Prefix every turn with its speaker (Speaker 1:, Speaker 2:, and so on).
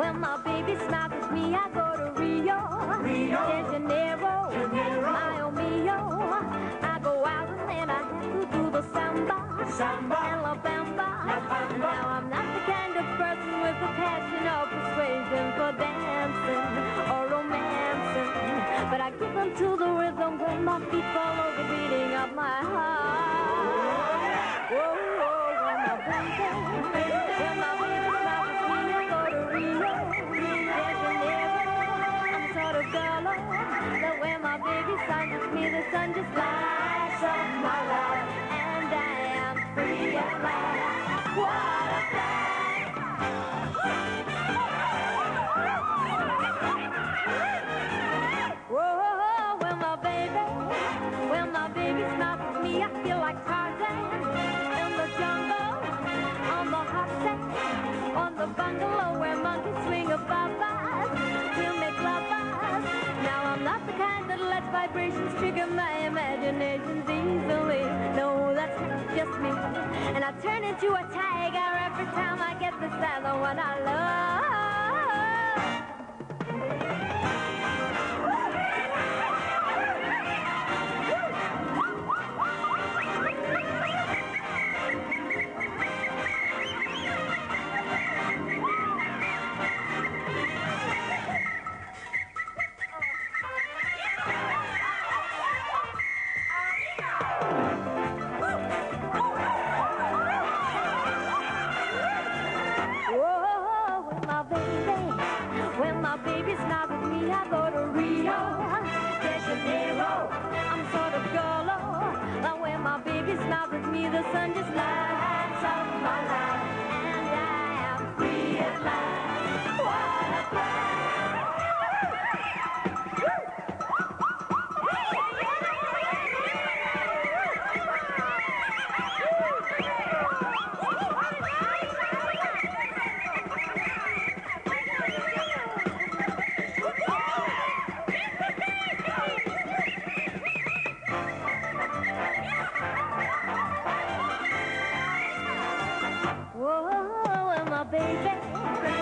Speaker 1: when my baby smiles at me, I go to Rio,
Speaker 2: Rio
Speaker 1: de Janeiro,
Speaker 2: Janeiro.
Speaker 1: my oh mio. I go out and then I have to do the samba,
Speaker 2: Samba.
Speaker 1: and la bamba.
Speaker 2: La bamba.
Speaker 1: Now I'm not the kind of person with a passion or persuasion for dancing or romancing, but I give them to the rhythm when my feet follow baby smiles at me, the sun just lights up my life, and I am free at last. What a day! Whoa, when my baby, when my baby smiles at me, I feel like vibrations trigger my imaginations easily. No, that's just me. And I turn into a tiger every time I get the one I love. Me, I go to Rio de Janeiro. I'm sort of my baby me, the sun just lights up my life, baby.